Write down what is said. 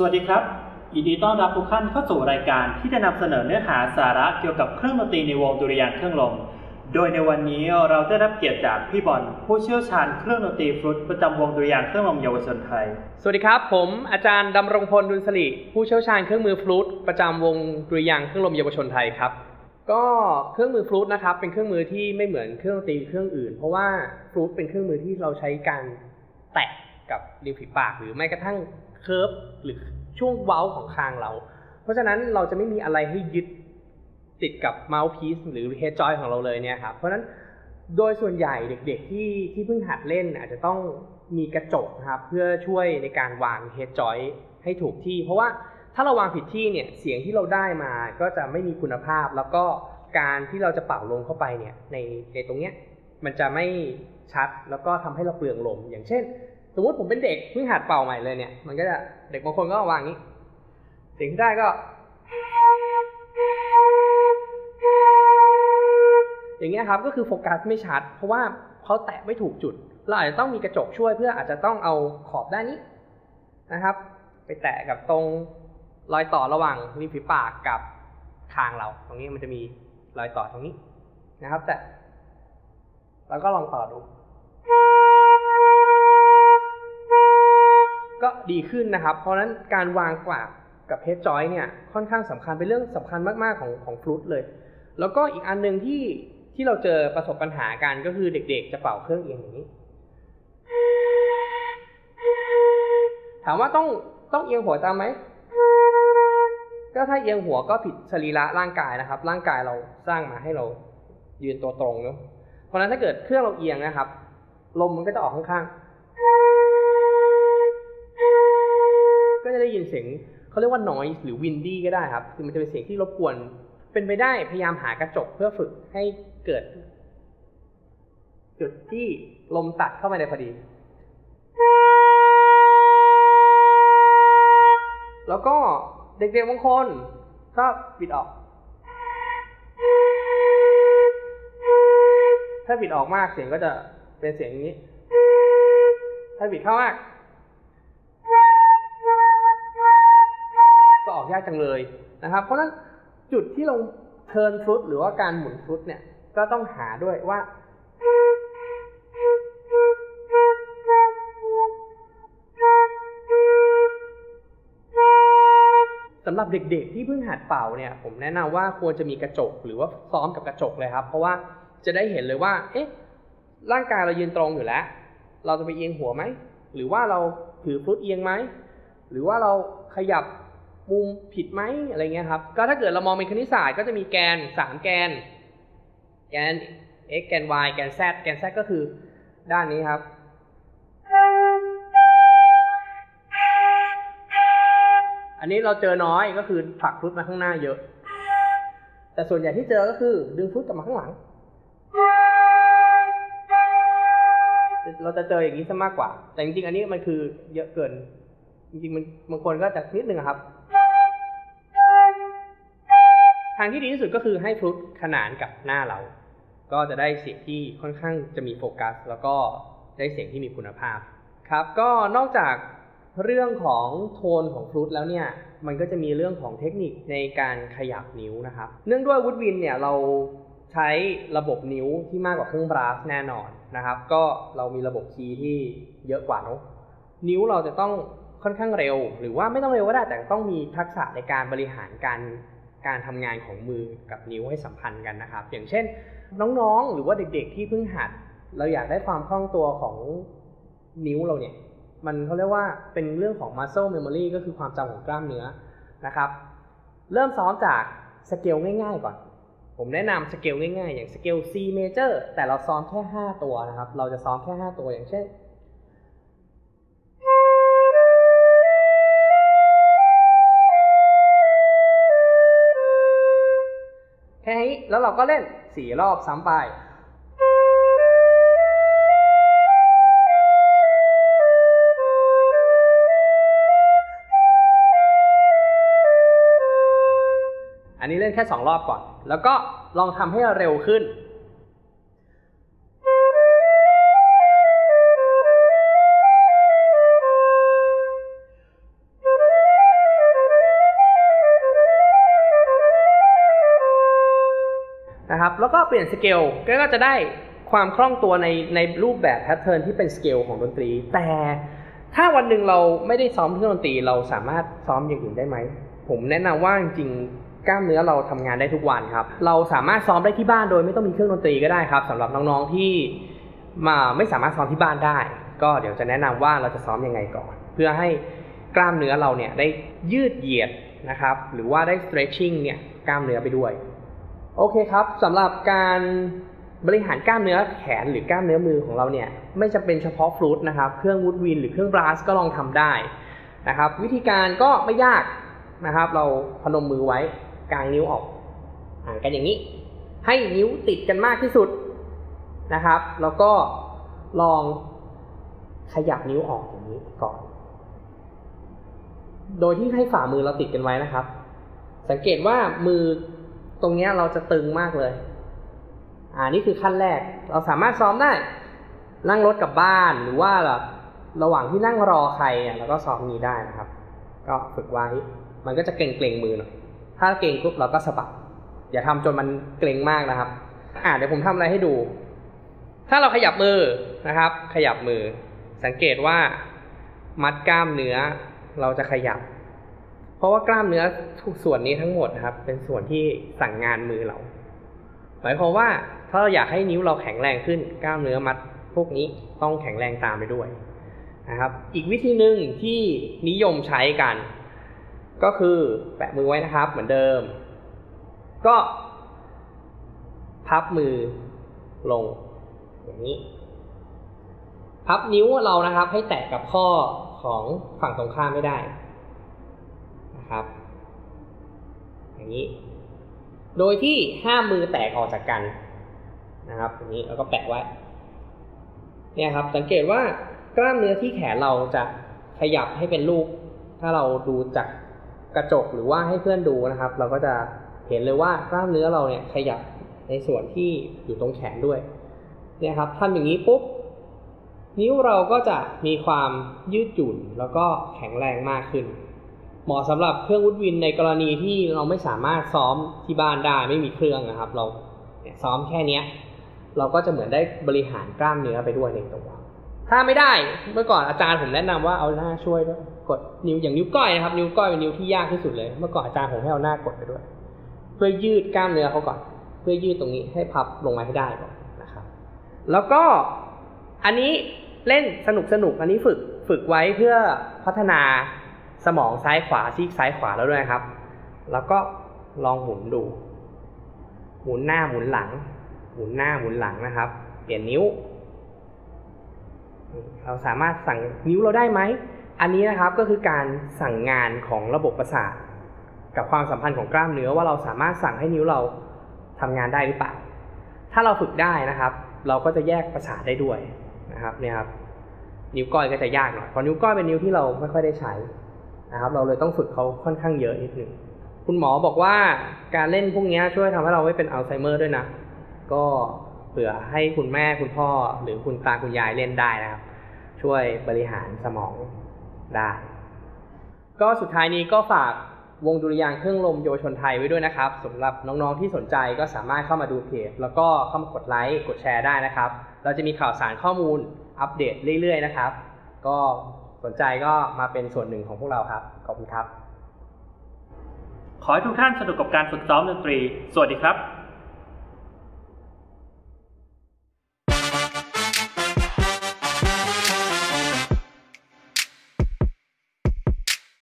สวัสดีครับยินดีต้อนรับทุกท่านเข้าสู่รายการที่จะนำเสนอเนื้อหาสาระเกี่ยวกับเครื่องดนตรีในวงดุริยางเครื่องลม โดยในวันนี้เราได้รับเกียรติจากพี่บอลผู้เชี่ยวชาญเครื่องดนตรีฟลุตประจำวงดุริยางเครื่องลมเยาวชนไทย สวัสดีครับ ผมอาจารย์ดำรงพลดุลสลิผู้เชี่ยวชาญเครื่องมือฟลูตประจำวงดุริยางเครื่องลมเยาวชนไทยครับ ก็เครื่องมือฟลูตนะครับเป็นเครื่องมือที่ไม่เหมือนเครื่องดนตรีเครื่องอื่น เพราะว่าฟลูตเป็นเครื่องมือที่เราใช้การแตะกับริมฝีปากหรือแม้กระทั่งเคิร์ฟหรือ ช่วงเว้าของคางเรา เพราะฉะนั้นเราจะไม่มีอะไรให้ยึดติดกับเมาส์พีซหรือเฮดจอยของเราเลยเนี่ยครับ เพราะฉะนั้นโดยส่วนใหญ่เด็กๆที่ที่เพิ่งหัดเล่นอาจจะต้องมีกระจกนะครับเพื่อช่วยในการวางเฮดจอยให้ถูกที่ เพราะว่าถ้าเราวางผิดที่เนี่ยเสียงที่เราได้มาก็จะไม่มีคุณภาพ แล้วก็การที่เราจะเป่าลมเข้าไปเนี่ยในในตรงเนี้ยมันจะไม่ชัดแล้วก็ทำให้เราเปลืองลม อย่างเช่น มมติผมเป็นเด็กเพิ่งหัดเป่าใหม่เลยเนี่ย มันก็จะเด็กบางคนก็วางอย่างนี้เสียงที่ได้ก็ อย่างเงี้ยครับก็คือโฟกัสไม่ชัด เพราะว่าเขาแตะไม่ถูกจุด เราอาจจะต้องมีกระจกช่วยเพื่ออาจจะต้องเอาขอบด้านนี้นะครับ ไปแตะกับตรงรอยต่อระหว่างริมฝีปากกับคางเรา ตรงนี้มันจะมีรอยต่อตรงนี้นะครับ แต่เราก็ลองต่อดู ก็ดีขึ้นนะครับ เพราะฉะนั้นการวางกวาดกับเฮดจอยเนี่ยค่อนข้างสำคัญเป็นเรื่องสำคัญมากๆของของฟลุตเลย แล้วก็อีกอันหนึ่งที่ที่เราเจอประสบปัญหากันก็คือเด็กๆ จะเป่าเครื่องเอียงอย่างนี้ ถามว่าต้องต้องเอียงหัวตามไหมก็ถ้าเอียงหัวก็ผิดสรีระร่างกายนะครับ ร่างกายเราสร้างมาให้เรายืนตัวตรงเนาะเพราะฉะนั้นถ้าเกิดเครื่องเราเอียงนะครับ ลมมันก็จะออกข้างๆ จะได้ยินเสียงเขาเรียกว่า noise หรือ windy ก็ได้ครับ คือมันจะเป็นเสียงที่รบกวน เป็นไปได้พยายามหากระจกเพื่อฝึกให้เกิด จุดที่ลมตัดเข้ามาในพอดี แล้วก็เด็กๆบางคนก็ปิดออก ถ้าปิดออกมากเสียงก็จะเป็นเสียงอย่างนี้ ถ้าปิดเข้ามาก ยากจังเลยนะครับ เพราะฉะนั้นจุดที่ลงเทิร์นฟลุตหรือว่าการหมุนฟลุตเนี่ยก็ต้องหาด้วยว่า สำหรับเด็กๆที่เพิ่งหัดเป่าเนี่ย ผมแนะนำว่าควรจะมีกระจกหรือว่าซ้อมกับกระจกเลยครับ เพราะว่าจะได้เห็นเลยว่า เอ๊ะ ร่างกายเรายืนตรงอยู่แล้ว เราจะไปเอียงหัวไหม หรือว่าเราถือฟลุตเอียงไหม หรือว่าเราขยับ มุมผิดไหมอะไรเงี้ยครับ ก็ถ้าเกิดเรามองเป็นคณิตศาสตร์ก็จะมีแกนสามแกน แกน x แกน y แกน z แกน z ก็คือด้านนี้ครับ อันนี้เราเจอน้อยก็คือผลักฟุตมาข้างหน้าเยอะ แต่ส่วนใหญ่ที่เจอก็คือดึงฟุตกลับมาข้างหลัง เราจะเจออย่างนี้ซะมากกว่า แต่จริงๆ อันนี้มันคือเยอะเกิน จริงๆ มันบางคนก็จะนิดนึงครับ ทางที่ดีที่สุดก็คือให้ฟลุตขนานกับหน้าเรา ก็จะได้เสียงที่ค่อนข้างจะมีโฟกัส แล้วก็ได้เสียงที่มีคุณภาพครับ ก็นอกจากเรื่องของโทนของฟลุตแล้วเนี่ย มันก็จะมีเรื่องของเทคนิคในการขยับนิ้วนะครับ เนื่องด้วยวูดวินเนี่ยเราใช้ระบบนิ้วที่มากกว่าเครื่องบราสแน่นอนนะครับ ก็เรามีระบบคีย์ที่เยอะกว่าเนาะนิ้วเราจะต้องค่อนข้างเร็ว หรือว่าไม่ต้องเร็วก็ได้แต่ต้องมีทักษะในการบริหารการ การทำงานของมือกับนิ้วให้สัมพันธ์กันนะครับ อย่างเช่น น้องๆ หรือว่าเด็กๆที่เพิ่งหัด เราอยากได้ความคล่องตัวของนิ้วเราเนี่ย มันเขาเรียกว่าเป็นเรื่องของ muscle memory ก็คือความจำของกล้ามเนื้อนะครับ เริ่มซ้อมจากสเกลง่ายๆก่อน ผมแนะนำสเกลง่ายๆ อย่างสเกล C major แต่เราซ้อมแค่ 5 ตัวนะครับ เราจะซ้อมแค่ 5 ตัวอย่างเช่น นี้แล้วเราก็เล่นสี่รอบซ้ำไปอันนี้เล่นแค่สองรอบก่อน แล้วก็ลองทำให้เร็วขึ้น แล้วก็เปลี่ยนสเกลก็จะได้ความคล่องตัวในในรูปแบบแพทเทิร์นที่เป็นสเกลของดนตรี แต่ถ้าวันหนึ่งเราไม่ได้ซ้อมเครื่องดนตรีเราสามารถซ้อมอย่างอื่นได้ไหม ผมแนะนำว่าจริงกล้ามเนื้อเราทำงานได้ทุกวันครับ เราสามารถซ้อมได้ที่บ้านโดยไม่ต้องมีเครื่องดนตรีก็ได้ครับสำหรับน้องๆที่มาไม่สามารถซ้อมที่บ้านได้ ก็เดี๋ยวจะแนะนำว่าเราจะซ้อมยังไงก่อน เพื่อให้กล้ามเนื้อเราเนี่ยได้ยืดเหยียดนะครับ หรือว่าได้ stretching เนี่ยกล้ามเนื้อไปด้วย โอเคครับสำหรับการบริหารกล้ามเนื้อแขนหรือกล้ามเนื้อมือของเราเนี่ยไม่จำเป็นเฉพาะฟลูตนะครับเครื่องวูดวินหรือเครื่องบราสก็ลองทำได้นะครับวิธีการก็ไม่ยากนะครับ เราพนมมือไว้กางนิ้วออกห่างกันอย่างนี้ ให้นิ้วติดกันมากที่สุดนะครับ แล้วก็ลองขยับนิ้วออกอย่างนี้ก่อน โดยที่ให้ฝ่ามือเราติดกันไว้นะครับ สังเกตว่ามือ ตรงเนี้ยเราจะตึงมากเลย อ่านี่คือขั้นแรก เราสามารถซ้อมได้ นั่งรถกลับบ้านหรือว่าแบบระหว่างที่นั่งรอใครเนี่ยเราก็ซ้อมนี้ได้นะครับ ก็ฝึกไว้ มันก็จะเกร็งเกรงมือหน่อย ถ้าเกรงปุ๊บเราก็สะบัด อย่าทำจนมันเกรงมากนะครับ อ่าเดี๋ยวผมทำอะไรให้ดู ถ้าเราขยับมือนะครับ ขยับมือ สังเกตว่ามัดกล้ามเนื้อเราจะขยับ เพราะว่ากล้ามเนื้อทุกส่วนนี้ทั้งหมดนะครับ เป็นส่วนที่สั่งงานมือเรา หมายความว่าถ้าเราอยากให้นิ้วเราแข็งแรงขึ้น กล้ามเนื้อมัดพวกนี้ต้องแข็งแรงตามไปด้วยนะครับ อีกวิธีหนึ่งที่นิยมใช้กัน ก็คือแปะมือไว้นะครับ เหมือนเดิม ก็ พับมือลงอย่างนี้ พับนิ้วเรานะครับ ให้แตะกับข้อของฝั่งตรงข้ามไม่ได้ นะครับ อย่างนี้ โดยที่ห้ามมือแตกออกจากกันนะครับอย่างนี้แล้วก็แปะไว้ เนี่ยครับ สังเกตว่ากล้ามเนื้อที่แขนเราจะขยับให้เป็นรูป ถ้าเราดูจากกระจกหรือว่าให้เพื่อนดูนะครับ เราก็จะเห็นเลยว่ากล้ามเนื้อเราเนี่ยขยับในส่วนที่อยู่ตรงแขนด้วย เนี่ยครับทำอย่างนี้ปุ๊บนิ้วเราก็จะมีความยืดหยุ่นแล้วก็แข็งแรงมากขึ้น เหมาะสำหรับเครื่องวุดวินในกรณีที่เราไม่สามารถซ้อมที่บ้านได้ไม่มีเครื่องนะครับ เราซ้อมแค่เนี้ย เราก็จะเหมือนได้บริหารกล้ามเนื้อไปด้วยในตัวถ้าไม่ได้เมื่อก่อนอาจารย์ผมแนะนำว่าเอาหน้าช่วยด้วยกดนิ้วอย่างนิ้วก้อยนะครับ นิ้วก้อยเป็นนิ้วที่ยากที่สุดเลย เมื่อก่อนอาจารย์ผมให้เอาหน้ากดไปด้วย เพื่อยืดกล้ามเนื้อเขาก่อน เพื่อยืดตรงนี้ให้พับลงมาให้ได้ก่อนนะครับ แล้วก็อันนี้เล่นสนุกสนุกอันนี้ฝึกฝึกไว้เพื่อพัฒนา สมองซ้ายขวาซีกซ้ายขวาแล้วด้วยครับ แล้วก็ลองหมุนดู หมุนหน้าหมุนหลัง หมุนหน้าหมุนหลังนะครับ เปลี่ยนนิ้ว เราสามารถสั่งนิ้วเราได้ไหม อันนี้นะครับก็คือการสั่งงานของระบบประสาทกับความสัมพันธ์ของกล้ามเนื้อว่าเราสามารถสั่งให้นิ้วเราทำงานได้หรือเปล่า ถ้าเราฝึกได้นะครับ เราก็จะแยกประสาทได้ด้วยนะครับเนี่ยครับนิ้วก้อยก็จะยากหน่อยเพราะนิ้วก้อยเป็นนิ้วที่เราไม่ค่อยได้ใช้ นะครับ เราเลยต้องฝึกเขาค่อนข้างเยอะนิดนึงคุณหมอบอกว่าการเล่นพวกนี้ช่วยทำให้เราไม่เป็นอัลไซเมอร์ด้วยนะ ก็เผื่อให้คุณแม่คุณพ่อ หรือคุณตาคุณยายเล่นได้นะครับ ช่วยบริหารสมองได้ ก็สุดท้ายนี้ก็ฝากวงดุริยางค์เครื่องลมเยชนไทยไว้ด้วยนะครับสำหรับน้องๆที่สนใจก็สามารถเข้ามาดูเพจแล้วก็เข้ามากดไลค์กดแชร์ได้นะครับ เราจะมีข่าวสารข้อมูลอัปเดตเรื่อยๆนะครับ ก็ สนใจก็มาเป็นส่วนหนึ่งของพวกเราครับ ขอบคุณครับ ขอให้ทุกท่านสนุกกับการฝึกซ้อมดนตรี สวัสดีครับ